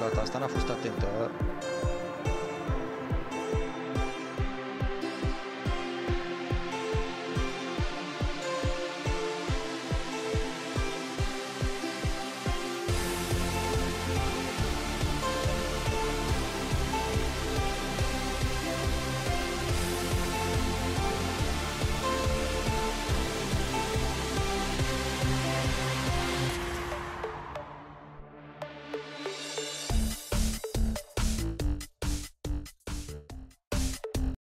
data asta n-a fost atentă.